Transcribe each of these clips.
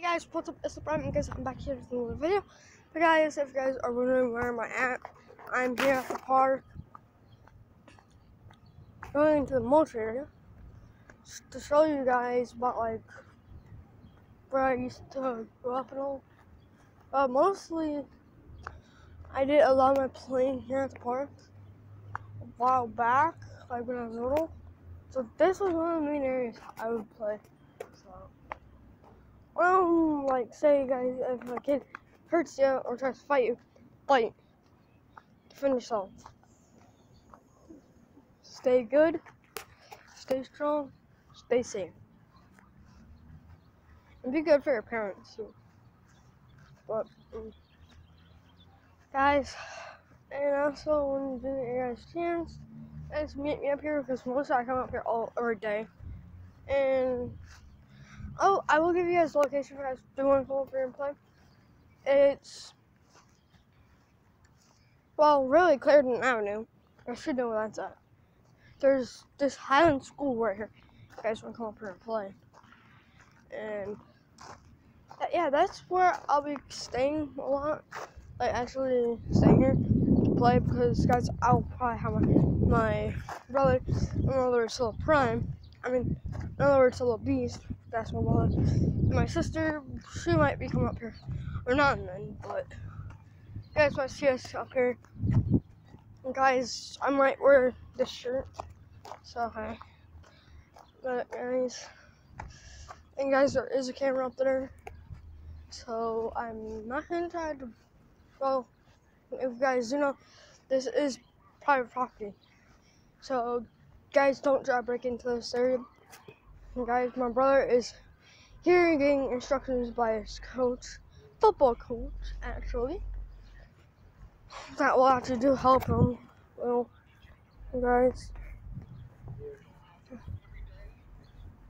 Hey guys, what's up? It's the Brian guys. I'm back here with another video. But guys, if you guys are wondering where am I at, I'm here at the park, going to the mulch area to show you guys about like where I used to grow up and all. Uh, mostly, I did a lot of my playing here at the park a while back, like when I was little. So this was one of the main areas I would play. Um, like, say, guys, if a kid hurts you or tries to fight you, fight. Defend yourself. Stay good. Stay strong. Stay safe. And be good for your parents, too. But, um, guys, and also, when you visit your guys' chance, guys, meet me up here because most I come up here all every day. And Oh, I will give you guys location you guys do want to come over and play. It's well, really Clarendon Avenue. I should know where that's at. There's this Highland School right here. You guys want to come up here and play. And yeah, that's where I'll be staying a lot. Like actually staying here to play because guys, I'll probably have my, my brother, my brother is still a prime. I mean, in other words, a little beast that's my wallet. My sister, she might be coming up here. Or not then, but you guys to see us up here. And guys, I might wear this shirt. So, hey. But, guys, and guys, there is a camera up there. So, I'm not to try to, well, if you guys do know, this is private property. So, guys, don't try to break into this area. Guys, my brother is here getting instructions by his coach, football coach, actually. That will actually do help him. Well, guys.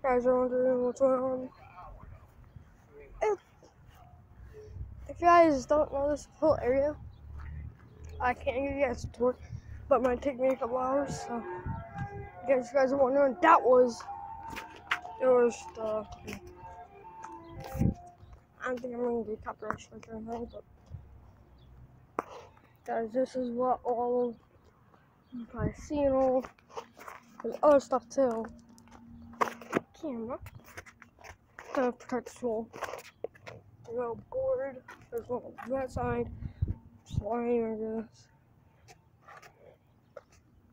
Guys are wondering what's going on. If, if you guys don't know this whole area, I can't give you guys a tour, but it might take me a couple hours, so. In case you guys are wondering, that was was the. I don't think I'm gonna get copyright strike or anything, but guys, this is what all you guys see and all. There's other stuff too. Camera to the soul. There's a board. There's one on that side. Slime, I guess.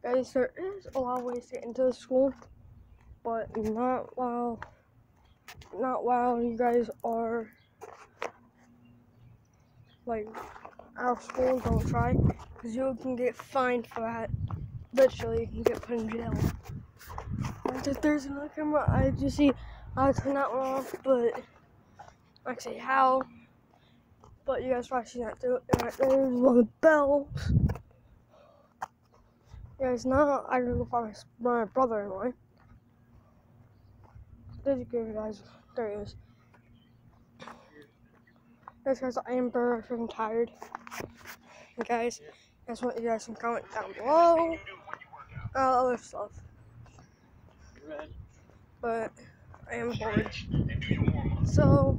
Guys, there is a lot of ways to get into the school but not while not while you guys are like of school. Don't try because you can get fined for that. Literally, you can get put in jail. If there's another camera, I just see I'll turn that one off, but actually how. But you guys probably see that too. There's one the bells. Yeah, it's not. I don't know if my brother-in-law. Did you go, guys? There he is. Guys, guys, I am very freaking tired. And guys, I just want you guys to comment down below. All other stuff. But I am bored. So,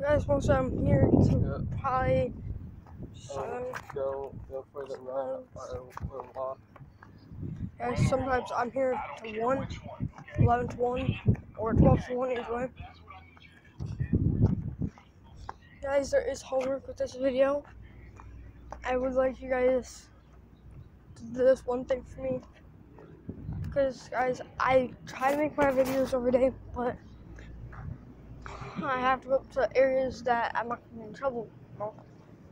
guys, once I'm here to probably um, go go for the run or, or walk. Guys, sometimes I'm here to 1, 11 to 1, or 12 to 1 anyway. Guys, there is homework with this video. I would like you guys to do this one thing for me. Because, guys, I try to make my videos every day, but I have to go up to areas that I'm not going to get in trouble.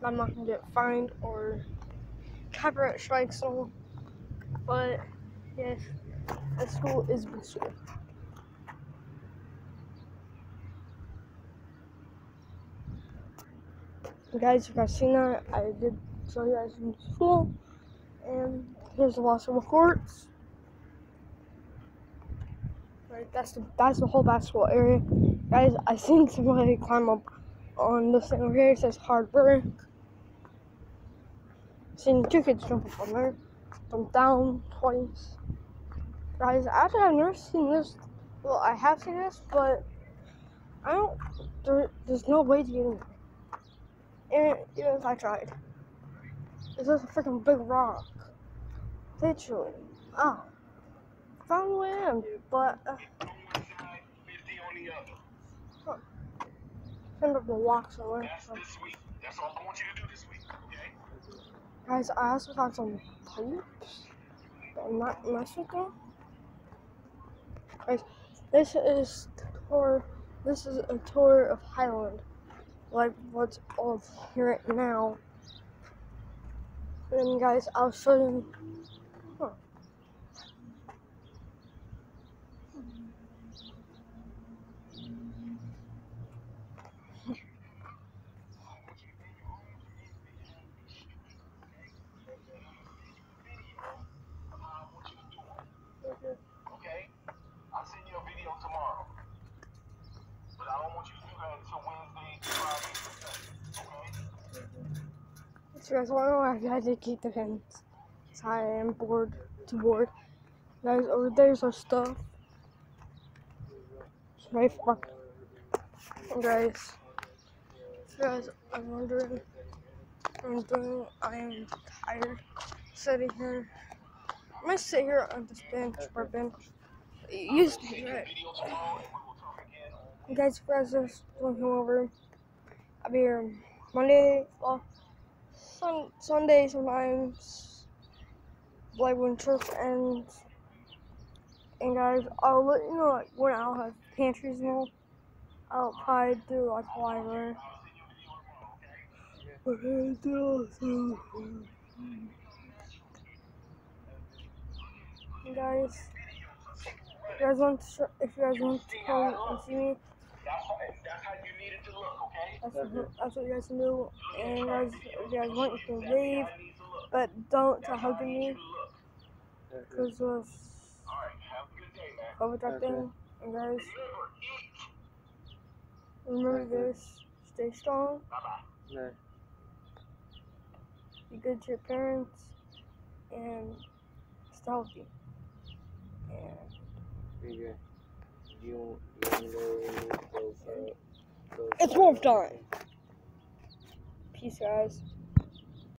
I'm not going to get fined or copyright strikes and all. But Yes, the school is school. Guys, you guys seen that, I did show you guys in school. And here's the basketball courts. Right, that's the that's the whole basketball area. Guys, I seen somebody climb up on this thing over here. It says hard work. Seen two kids jump up on there. Jump down twice. Guys, actually, I've never seen this. Well, I have seen this, but I don't there, there's no way to get in. And even if I tried, it's just a freaking big rock. Literally. Ah. Found a way in, but. Uh, huh. End up the walk somewhere. So. That's all I want you to do this week, okay? Guys, I also found some pipes. I'm not mess with them. This is tour. This is a tour of Highland, like what's all here right now. And guys, I'll show you. Okay? I'll send you a video tomorrow. But I don't want you to do that until Wednesday, Friday, okay? So guys, to know why I had to keep the pins? So I am bored to board. Guys, over oh, there's our stuff. It's right for guys. So guys, I'm wondering I'm doing. I am tired sitting here. I'm gonna sit here on this bench or bench. It used to be right. Talk again on You guys, guys, don't come over. I'll be here Monday. Well, sun, Sunday sometimes. Like when church ends. And guys, I'll let you know like when I'll have pantries and all. I'll probably do like library. And guys, if you guys want to, if you guys want to come and see me, That's how, that's how you need it to look, okay? That's what, that's what you guys can do. And guys, if you guys want, you can leave. But don't try hugging me. Because of Alright, have a good day, man. COVID that thing. And guys, remember this. Stay strong. Bye-bye. Be good to your parents. And stay healthy. And Be you, you it's wolf time. Peace, guys.